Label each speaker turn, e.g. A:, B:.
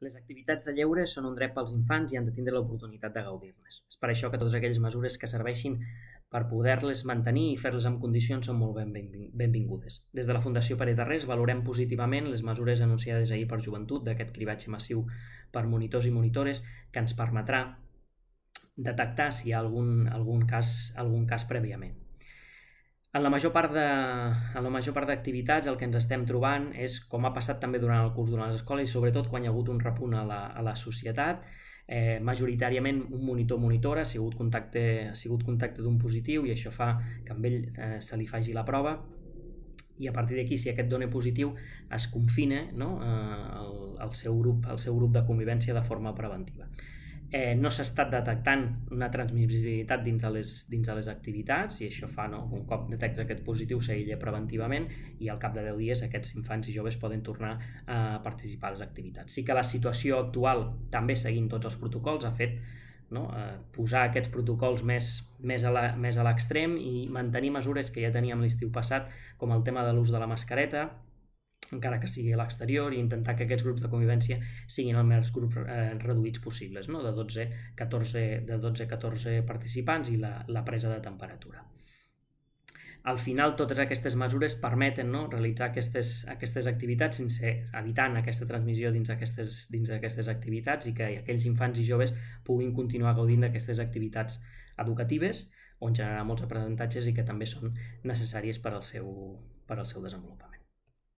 A: Les activitats de lleure són un dret pels infants i han de tindre l'oportunitat de gaudir-les. És per això que totes aquelles mesures que serveixin per poder-les mantenir i fer-les en condicions són molt ben, benvingudes. Des de la Fundació Paret de Res valorem positivament les mesures anunciades ahir per Joventut d'aquest cribatge massiu per monitors i monitores que ens permetrà detectar si hi ha algun, algun, cas, algun cas prèviament. En la major part de, en la major part d'activitats el que ens estem trobant és, com ha passat també durant el curs durant les escoles i sobretot quan hi ha hagut un repunt a la, a la societat, eh, majoritàriament un monitor monitora ha sigut contacte, ha sigut contacte d'un positiu i això fa que amb ell eh, se li faci la prova. I a partir d'aquí, si aquest dona positiu, es confina no, eh, el, el, seu grup, el seu grup de convivència de forma preventiva eh, no s'ha estat detectant una transmissibilitat dins de les, dins de les activitats i això fa, no? un cop detectes aquest positiu s'aïlla preventivament i al cap de 10 dies aquests infants i joves poden tornar a participar a les activitats. Sí que la situació actual, també seguint tots els protocols, ha fet no? eh, posar aquests protocols més, més a l'extrem i mantenir mesures que ja teníem l'estiu passat, com el tema de l'ús de la mascareta, encara que sigui a l'exterior, i intentar que aquests grups de convivència siguin els més grups eh, reduïts possibles, no? de 12-14 de 12 14 participants i la, la presa de temperatura. Al final, totes aquestes mesures permeten no, realitzar aquestes, aquestes activitats sense evitant aquesta transmissió dins aquestes, dins aquestes activitats i que aquells infants i joves puguin continuar gaudint d'aquestes activitats educatives on generarà molts aprenentatges i que també són necessàries per al seu, per al seu desenvolupament.